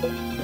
嗯。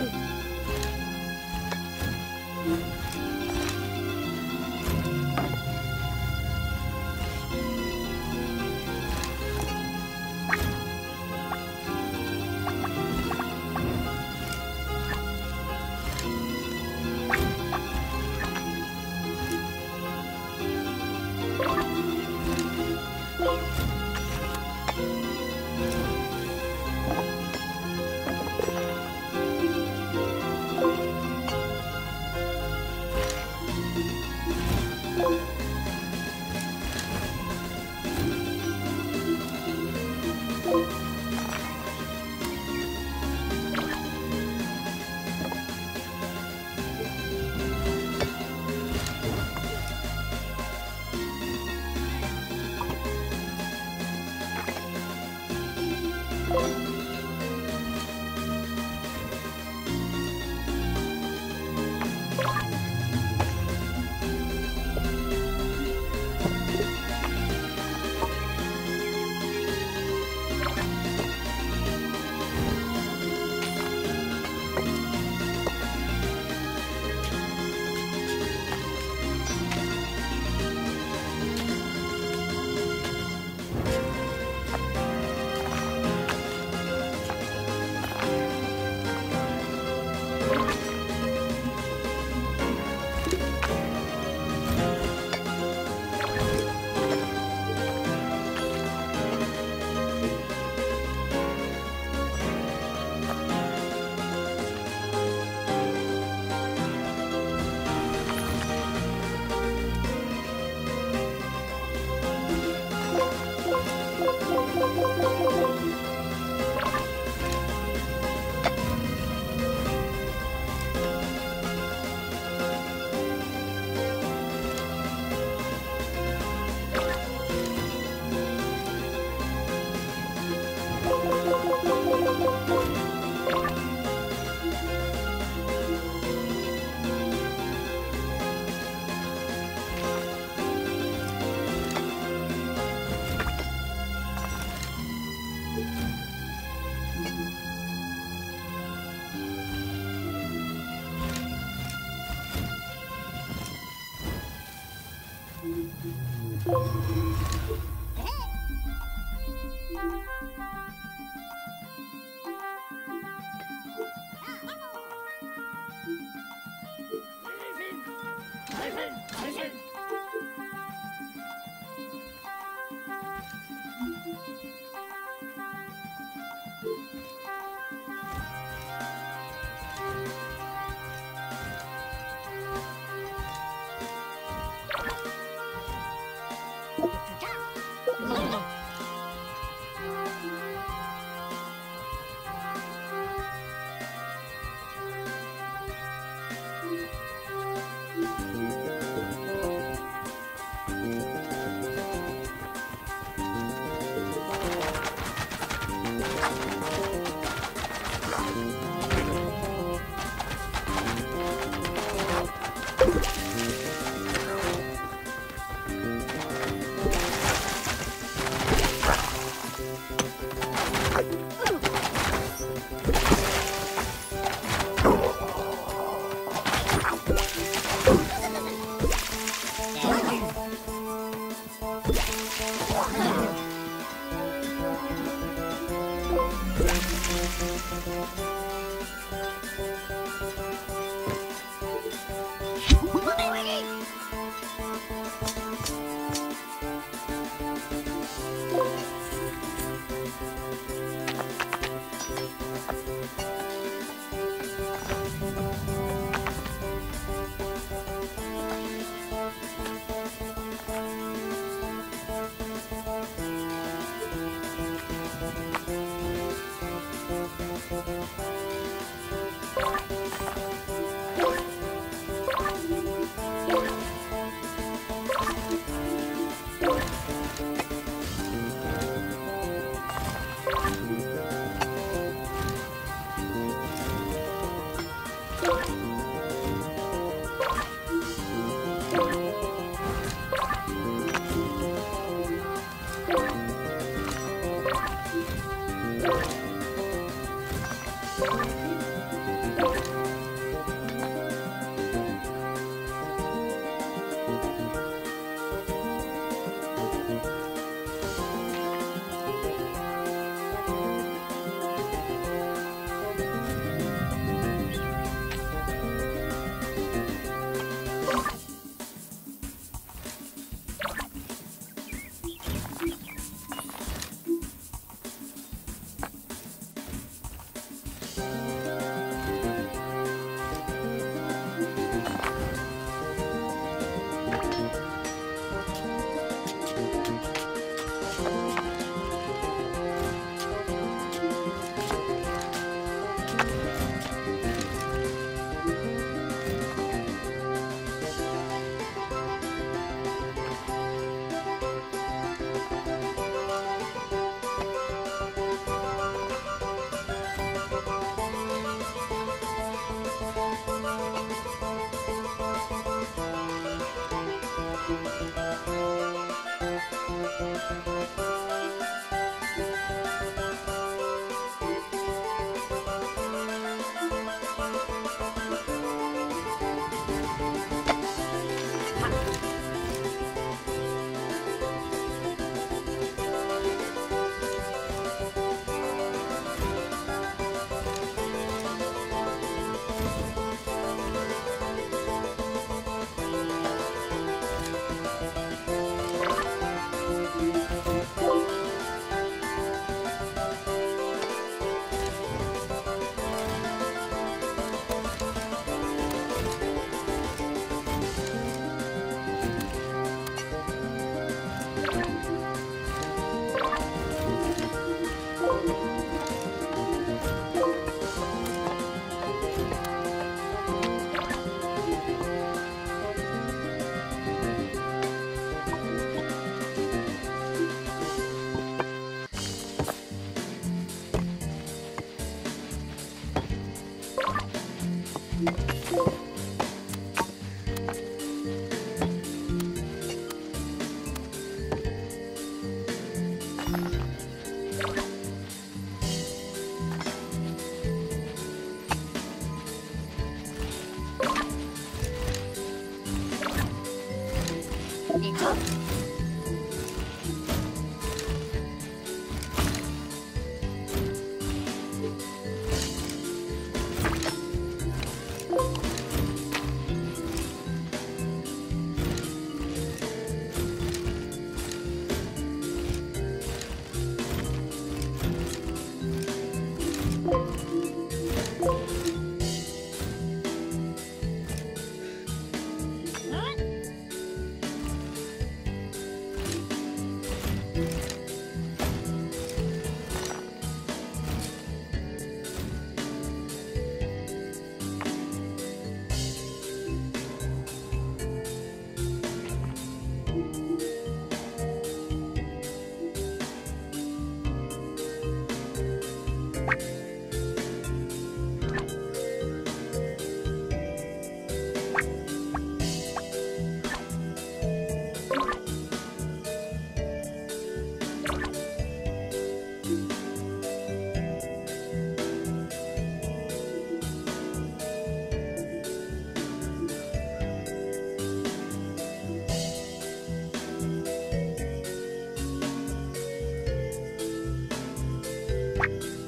Bye.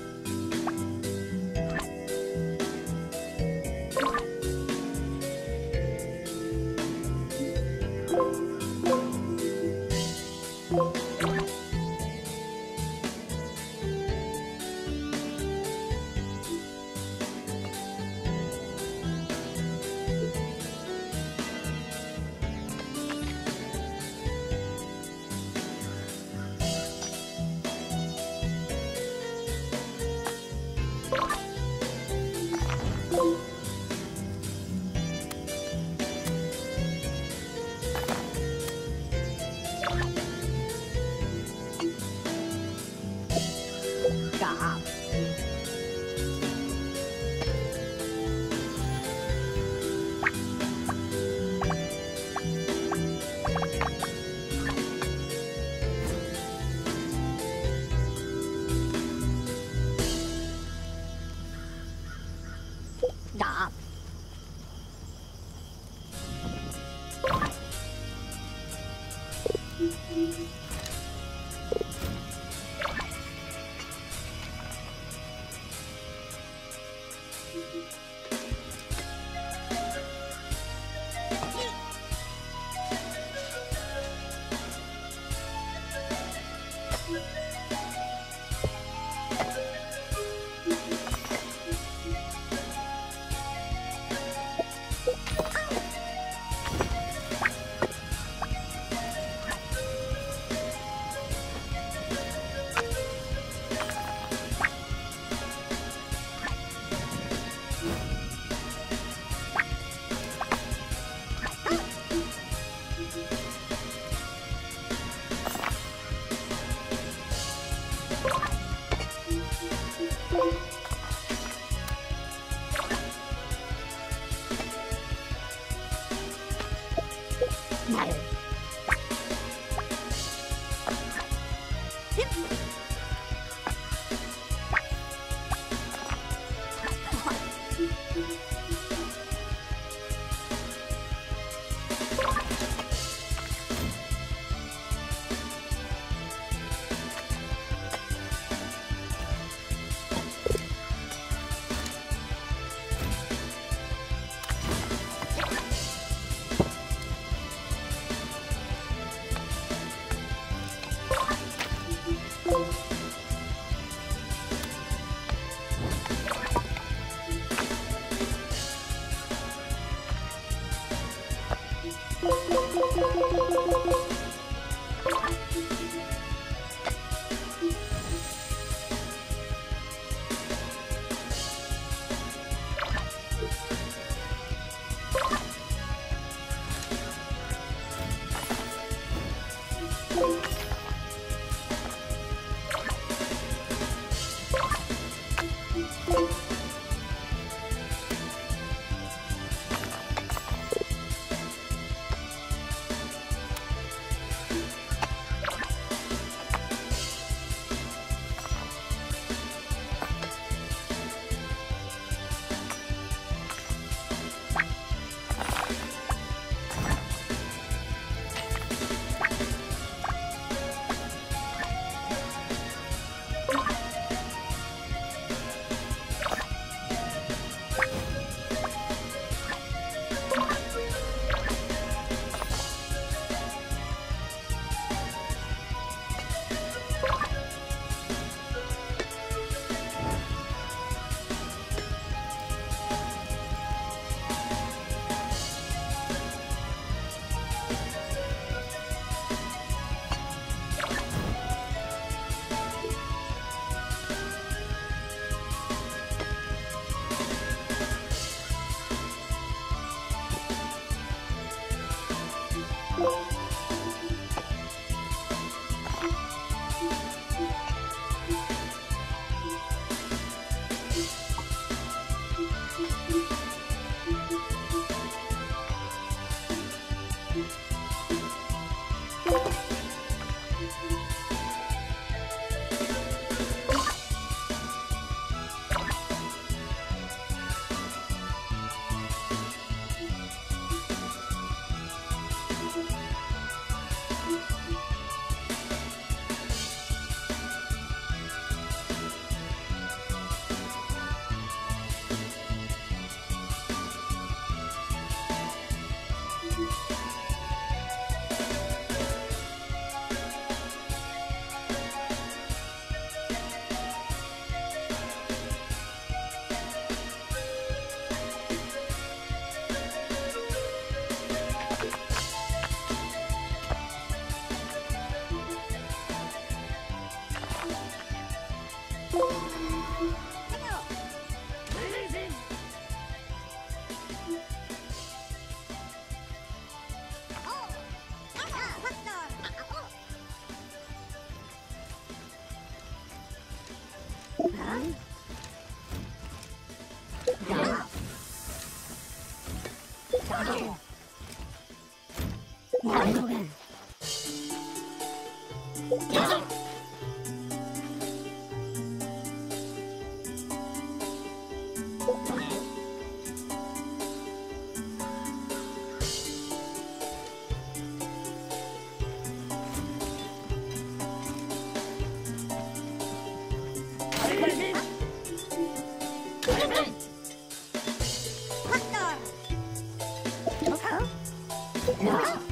な